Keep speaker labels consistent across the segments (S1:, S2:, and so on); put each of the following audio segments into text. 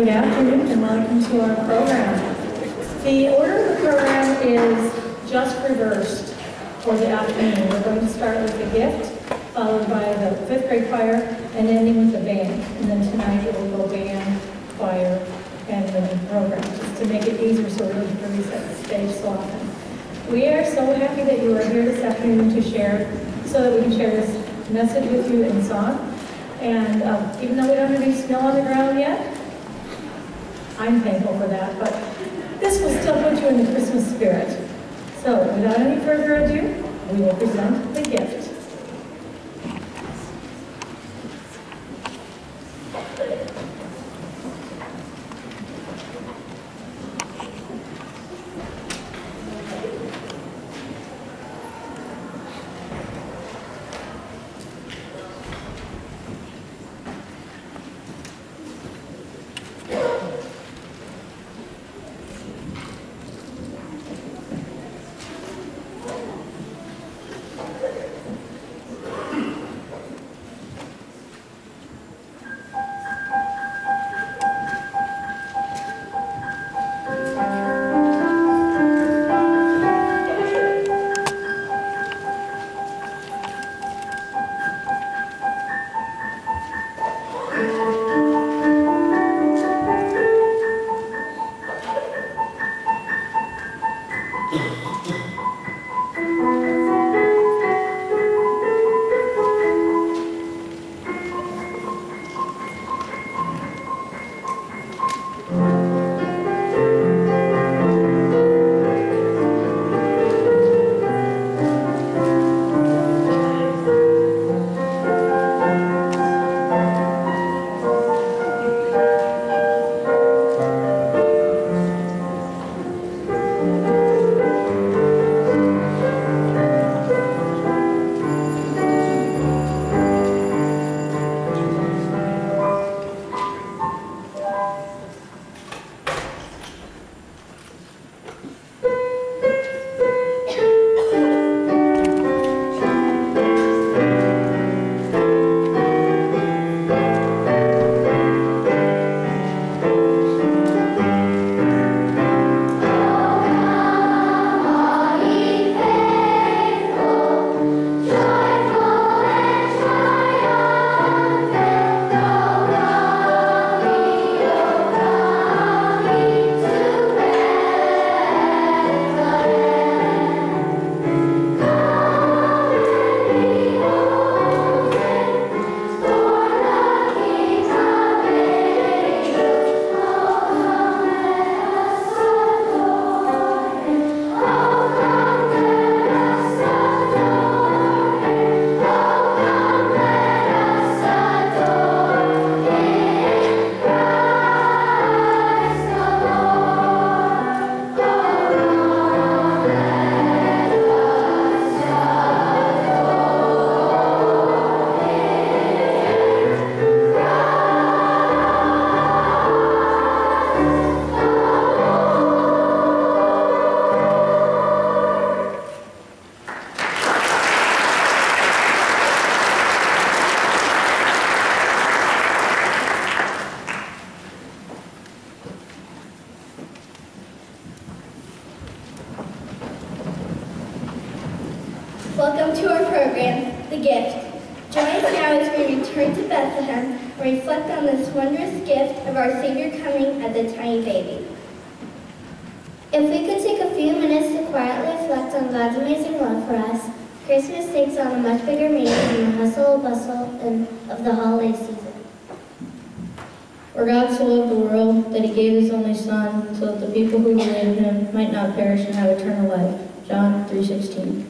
S1: Good afternoon and welcome to our program. The order of the program is just reversed for the afternoon. We're going to start with the gift, followed by the fifth grade choir, and ending with the band. And then tonight it will go band, choir, and the program, just to make it easier so we don't have to reset the stage so often. We are so happy that you are here this afternoon to share, so that we can share this message with you in song. And um, even though we don't have any snow on the ground yet, I'm thankful for that, but this will still put you in the Christmas spirit. So without any further ado, the
S2: holiday season.
S3: For God so loved the world that he gave his only Son, so that the people who believe in him might not perish and have eternal life. John 3.16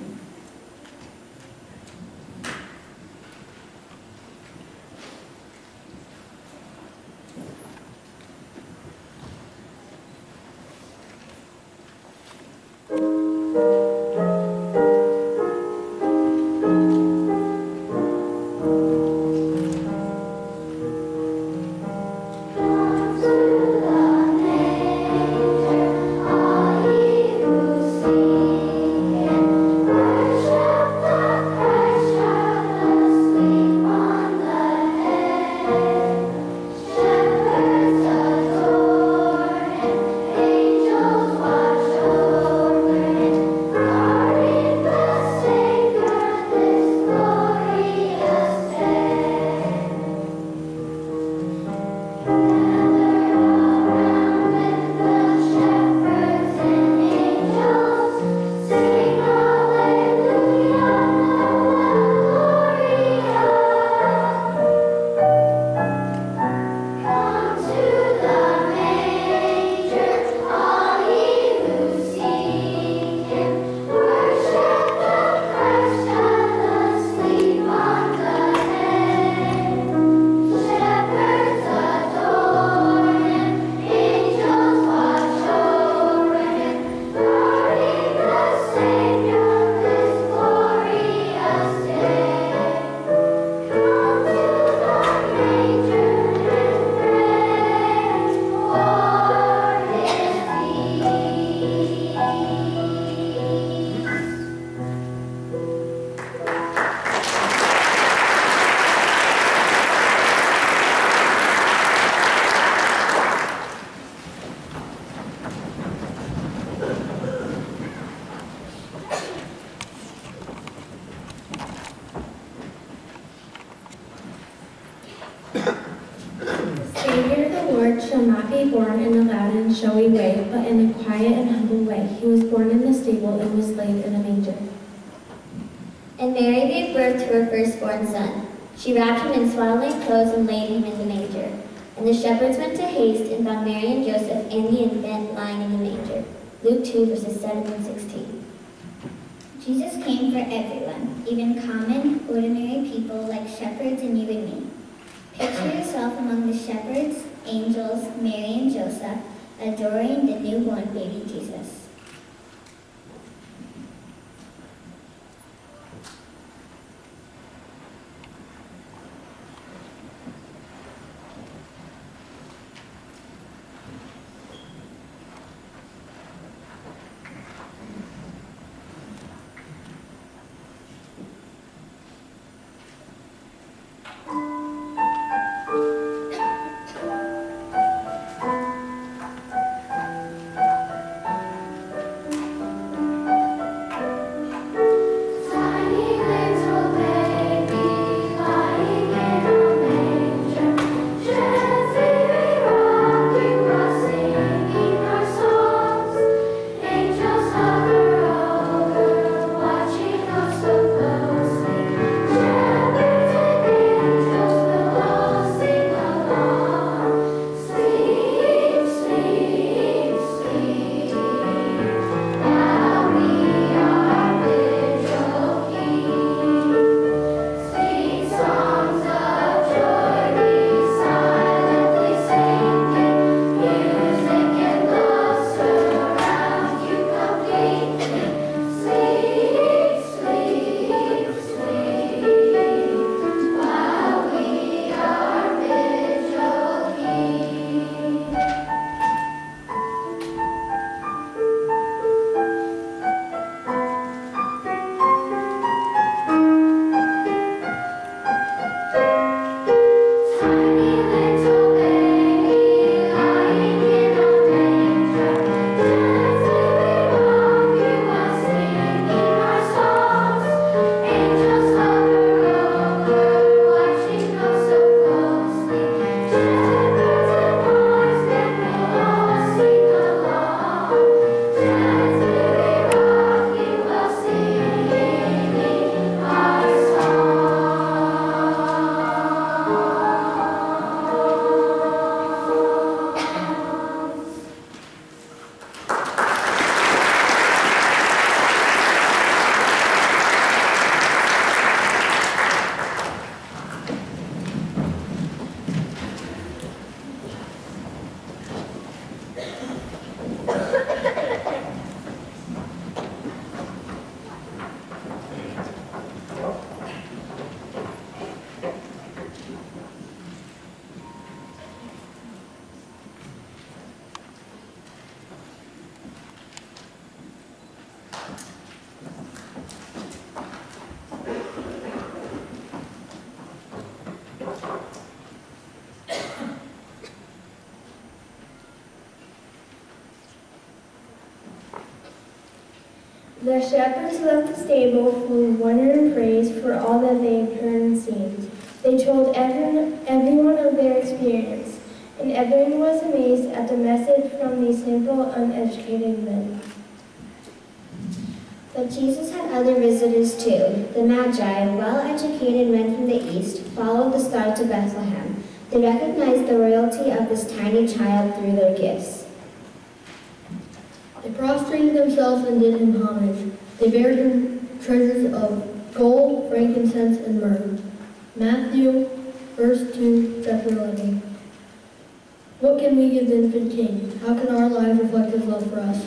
S2: to her firstborn son. She wrapped him in swaddling clothes and laid him in the manger. And the shepherds went to haste and found Mary and Joseph and the infant lying in the manger. Luke 2, verses 7 and 16.
S1: Jesus came for everyone, even common, ordinary people like shepherds and you and me. Picture yourself among the shepherds, angels, Mary and Joseph, adoring the newborn baby Jesus. The shepherds left the stable full of wonder and praise for all that they had heard and seen. They told everyone, everyone of their experience, and everyone was amazed at the message from these simple, uneducated men.
S2: But Jesus had other visitors too. The Magi, well-educated men from the east, followed the star to Bethlehem. They recognized the royalty of this tiny child through their gifts.
S3: Prostrated themselves and did him homage. They bare him treasures of gold, frankincense, and myrrh. Matthew, verse 2, chapter 11. What can we give the infant king? How can our lives reflect his love for us?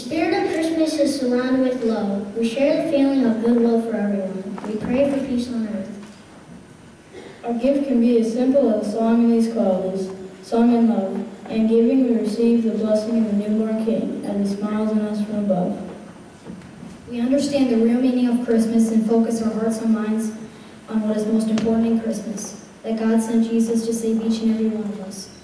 S2: Spirit of Christmas is surrounded with love. We share the feeling of goodwill for everyone. We pray for peace on earth.
S3: Our gift can be as simple as song in these clouds, song in love, and giving we receive the blessing of the newborn King as he smiles on us from above.
S1: We understand the real meaning of Christmas and focus our hearts and minds on what is most important in Christmas, that God sent Jesus to save each and every one of us.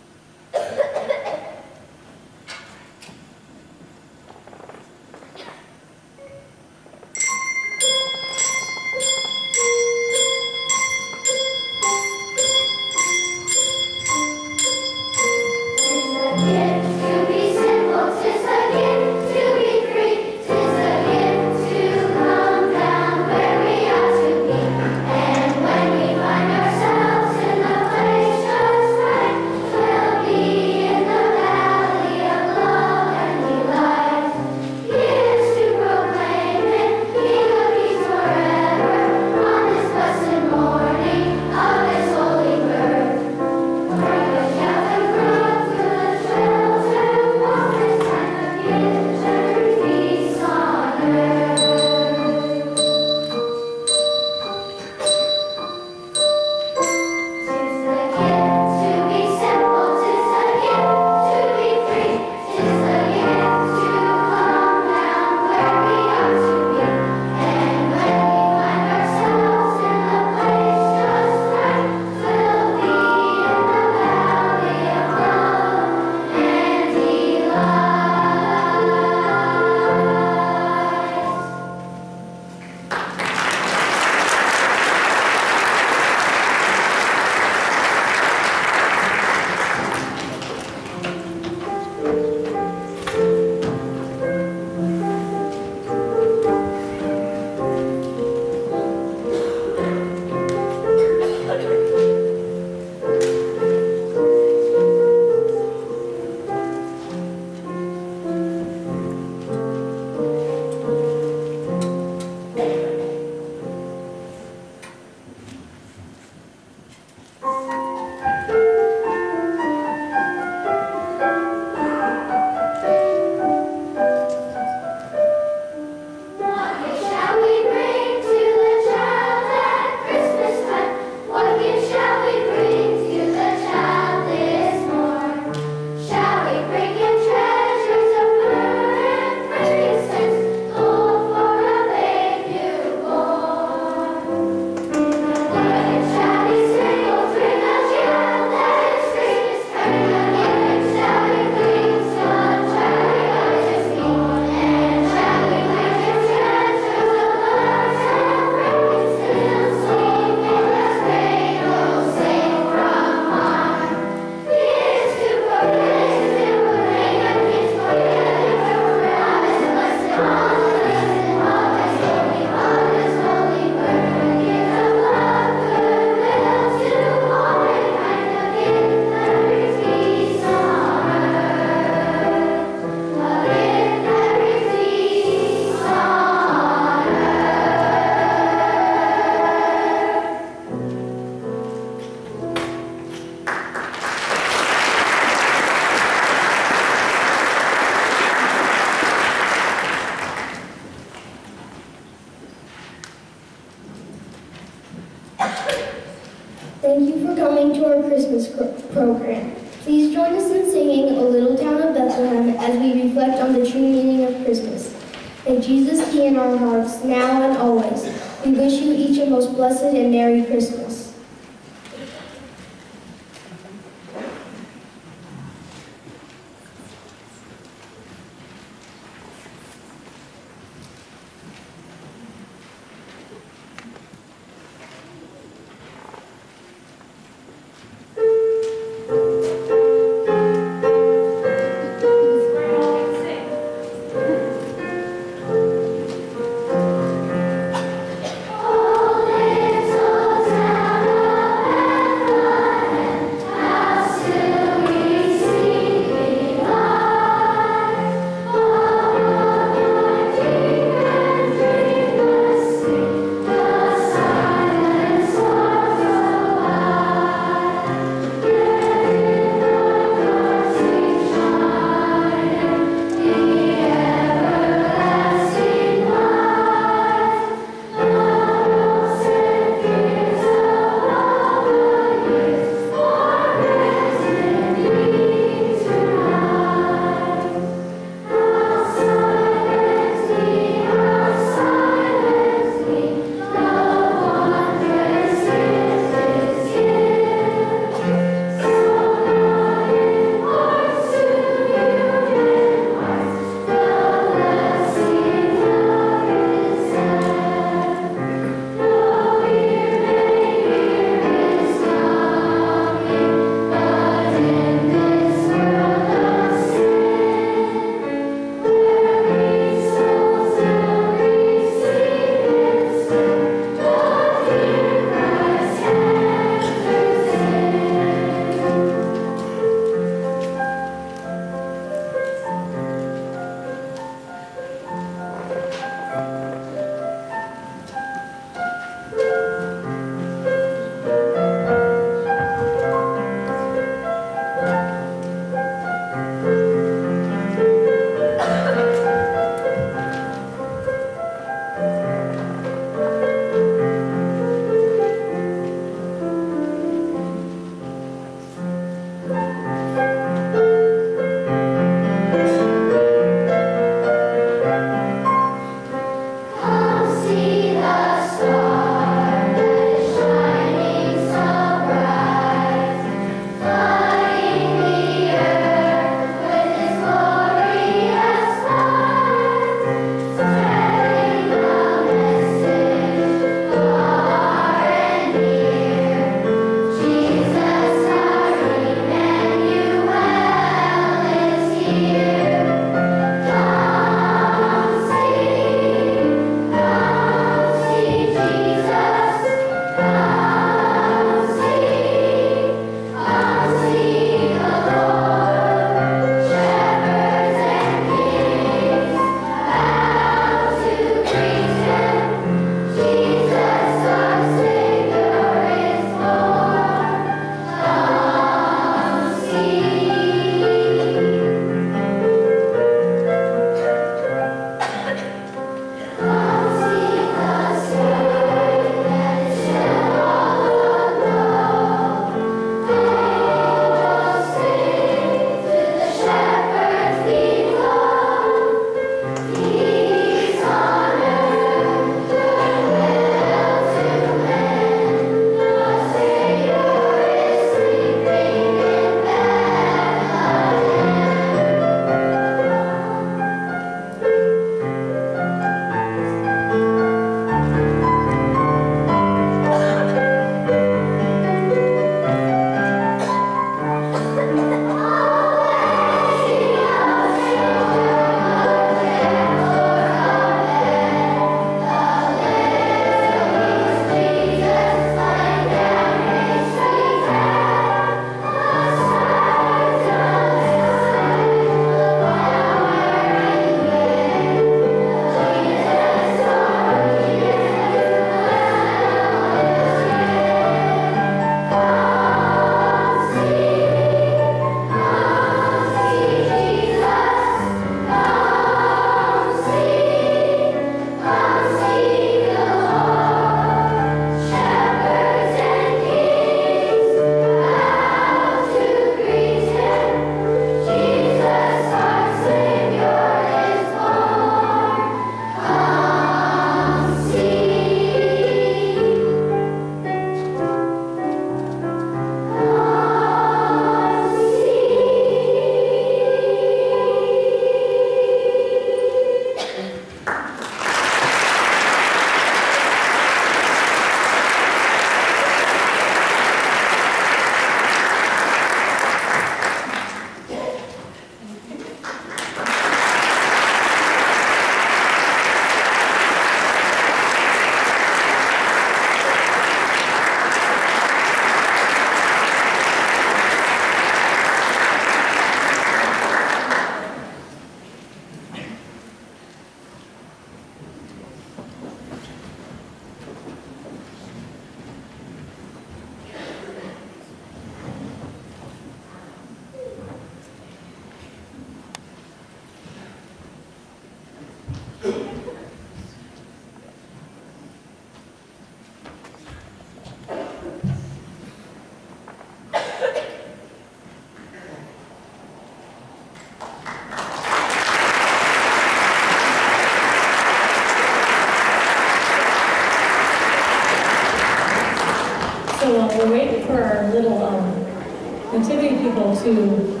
S4: To,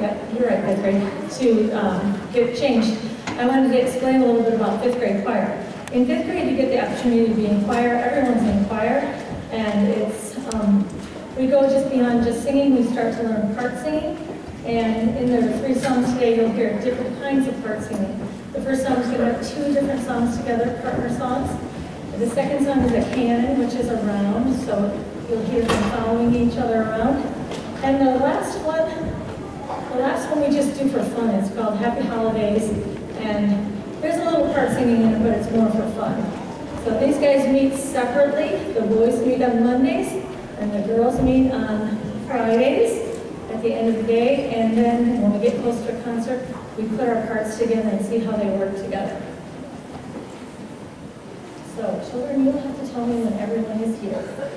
S5: yeah, you're right, fifth grade, to um, get changed. I wanted to explain a little bit about fifth grade choir. In fifth grade, you get the opportunity to be in choir. Everyone's in choir, and it's um, we go just beyond just singing. We start to learn part singing, and in the three songs today, you'll hear different kinds of part singing. The first song is going to have two different songs together, partner songs. The second song is a canon, which is a round, so you'll hear them following each other around. And the last one, the last one we just do for fun. It's called Happy Holidays, and there's a little part singing in it, but it's more for fun. So these guys meet separately. The boys meet on Mondays, and the girls meet on Fridays at the end of the day. And then when we get close to a concert, we put our parts together and see how they work together. So children, you'll have to tell me when everyone is here.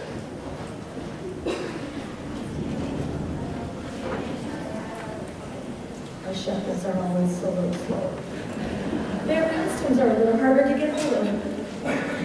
S5: Shepherds are always so slow. Their costumes are a little harder to get hold of.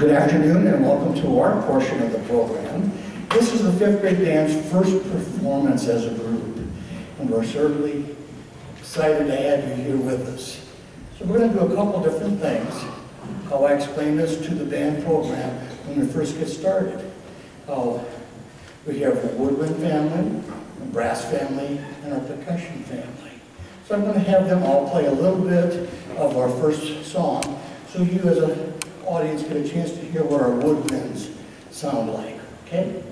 S6: Good afternoon and welcome to our portion of the program. This is the fifth grade band's first performance as a group, and we're certainly excited to have you here with us. So we're going to do a couple different things. How I explain this to the band program when we first get started. We have a woodwind family, a brass family, and a percussion family. So I'm going to have them all play a little bit of our first song, so you as an audience get a chance to hear what our woodwinds sound like, okay?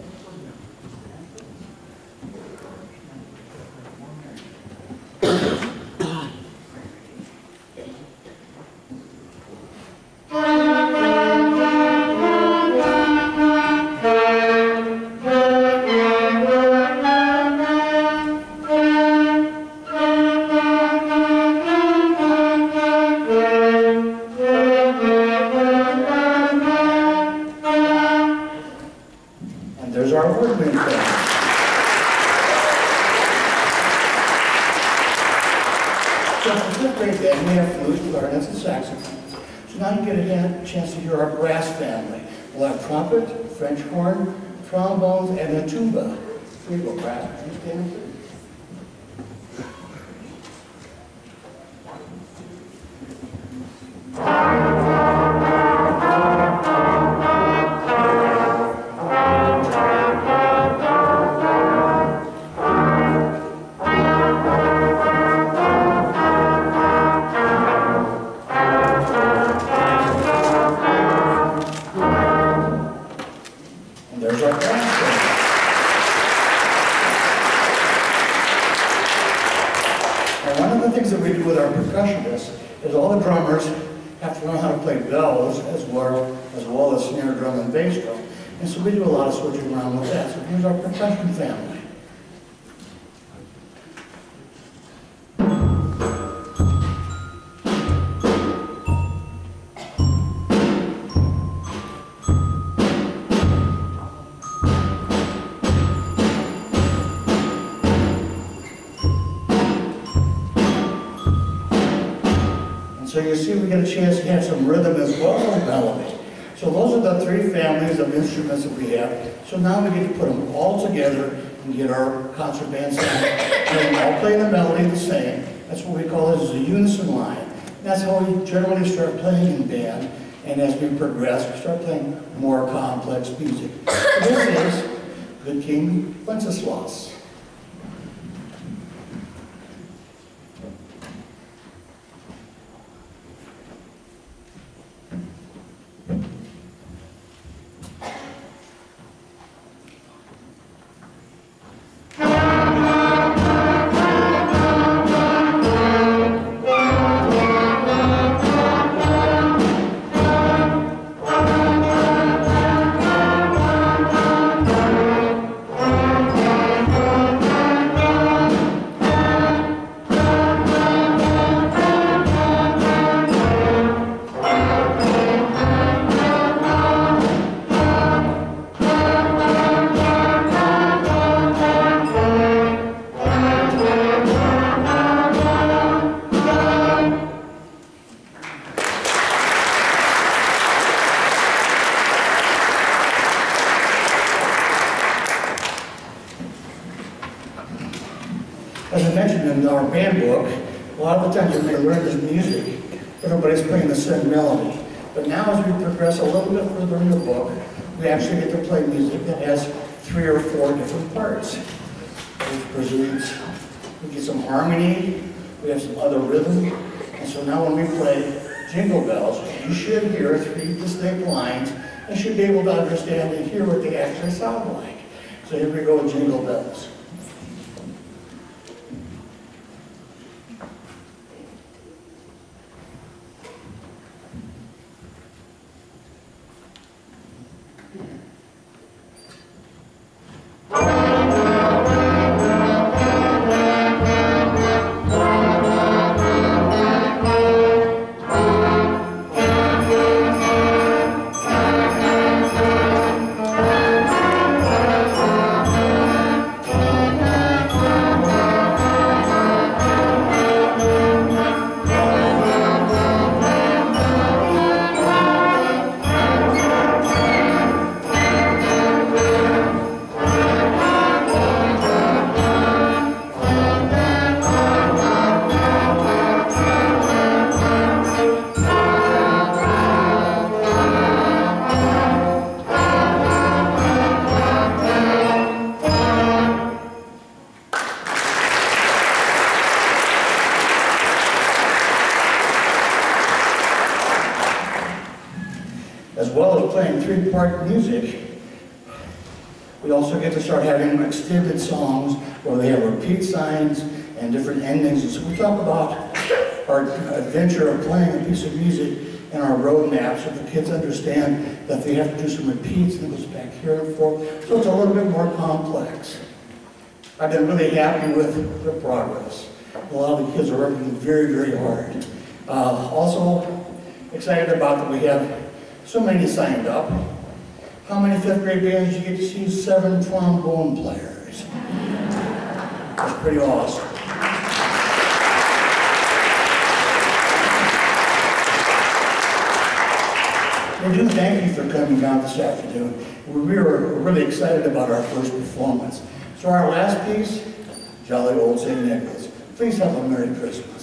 S6: Drum and bass drum. And so we do a lot of switching around with that. So here's our percussion family. And so you see we get a chance to have some rhythm as well as melody. The three families of instruments that we have. So now we get to put them all together and get our concert band sound. And all play the melody the same. That's what we call as a unison line. That's how we generally start playing in band. And as we progress, we start playing more complex music. This is Good King Wenceslas. Able to understand and hear what they actually sound like. So here we go Jingle Bells. Kids understand that they have to do some repeats and it goes back here and forth. So it's a little bit more complex. I've been really happy with the progress. A lot of the kids are working very, very hard. Uh, also, excited about that we have so many signed up. How many fifth grade bands you get to see? Seven trombone players. That's pretty awesome. We do thank you for coming down this afternoon. We were really excited about our first performance. So our last piece, Jolly Old St. Nicholas. Please have a Merry Christmas.